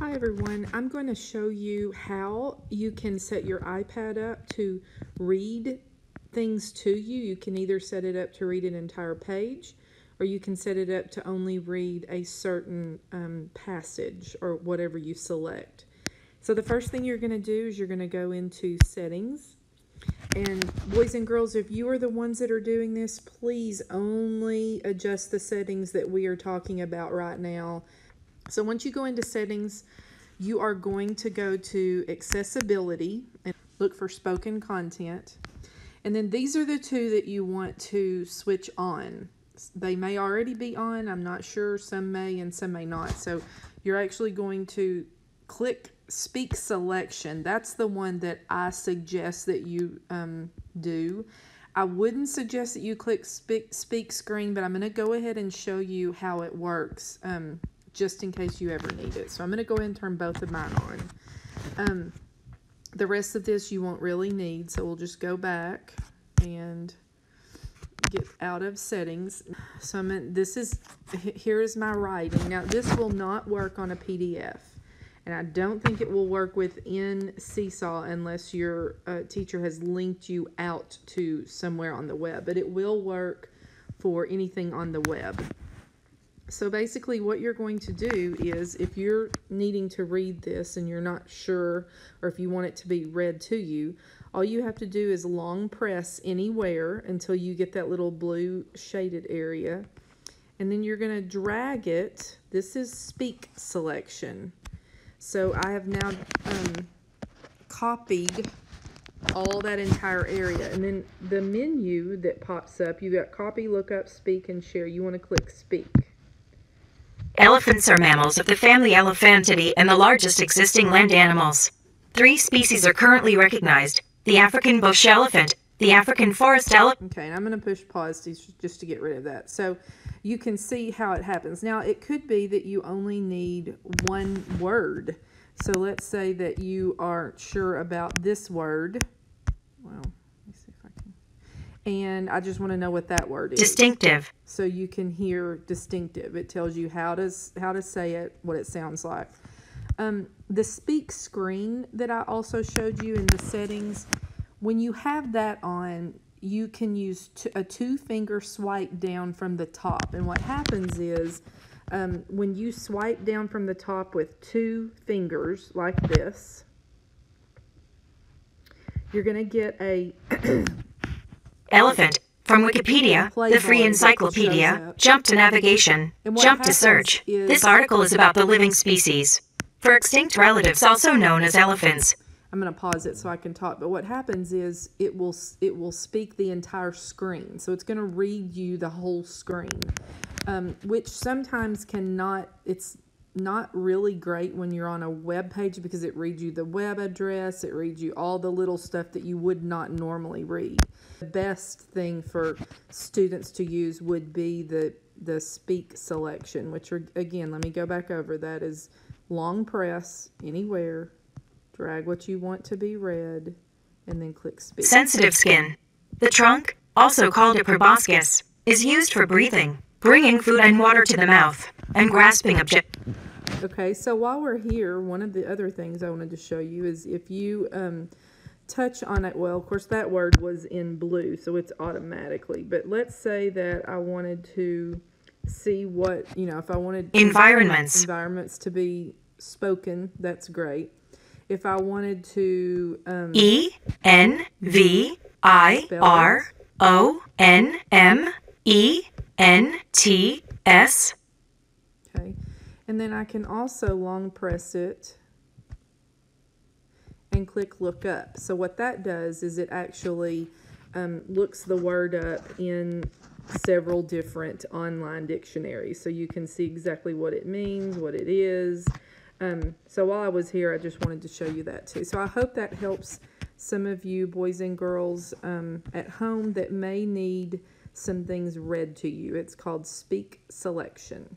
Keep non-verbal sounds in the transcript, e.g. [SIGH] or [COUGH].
Hi everyone, I'm going to show you how you can set your iPad up to read things to you. You can either set it up to read an entire page or you can set it up to only read a certain um, passage or whatever you select. So the first thing you're going to do is you're going to go into settings and boys and girls, if you are the ones that are doing this, please only adjust the settings that we are talking about right now so once you go into settings, you are going to go to accessibility and look for spoken content. And then these are the two that you want to switch on. They may already be on, I'm not sure. Some may and some may not. So you're actually going to click speak selection. That's the one that I suggest that you um, do. I wouldn't suggest that you click speak, speak screen, but I'm going to go ahead and show you how it works. Um, just in case you ever need it. So I'm going to go ahead and turn both of mine on. Um, the rest of this you won't really need, so we'll just go back and get out of settings. So I'm in, this is, here is my writing. Now this will not work on a PDF. And I don't think it will work within Seesaw unless your uh, teacher has linked you out to somewhere on the web. But it will work for anything on the web. So basically what you're going to do is if you're needing to read this and you're not sure or if you want it to be read to you, all you have to do is long press anywhere until you get that little blue shaded area. And then you're going to drag it. This is speak selection. So I have now um, copied all that entire area. And then the menu that pops up, you got copy, look up, speak, and share. You want to click speak. Elephants are mammals of the family Elephantidae and the largest existing land animals. Three species are currently recognized the African bush elephant, the African forest elephant. Okay, and I'm going to push pause just to get rid of that. So you can see how it happens. Now, it could be that you only need one word. So let's say that you aren't sure about this word. And I just want to know what that word is. Distinctive. So you can hear distinctive. It tells you how to how to say it, what it sounds like. Um, the speak screen that I also showed you in the settings, when you have that on, you can use a two finger swipe down from the top. And what happens is um, when you swipe down from the top with two fingers like this, you're going to get a [CLEARS THROAT] Elephant. From Wikipedia, the free encyclopedia, jump to navigation, jump to search. This article is about the living species. For extinct relatives, also known as elephants. I'm going to pause it so I can talk. But what happens is it will it will speak the entire screen. So it's going to read you the whole screen, um, which sometimes cannot. It's not really great when you're on a web page because it reads you the web address, it reads you all the little stuff that you would not normally read. The best thing for students to use would be the the speak selection, which are again, let me go back over that is long press anywhere, drag what you want to be read, and then click speak. Sensitive skin. The trunk, also called a proboscis, is used for breathing, bringing food and water to the mouth, and grasping object. Okay, so while we're here, one of the other things I wanted to show you is if you um, touch on it, well, of course, that word was in blue, so it's automatically. But let's say that I wanted to see what, you know, if I wanted environments, environments to be spoken, that's great. If I wanted to um, E N V I R O N M E N T S Okay. and then I can also long press it and click look up. So what that does is it actually um, looks the word up in several different online dictionaries. So you can see exactly what it means, what it is. Um, so while I was here, I just wanted to show you that too. So I hope that helps some of you boys and girls um, at home that may need some things read to you. It's called Speak Selection.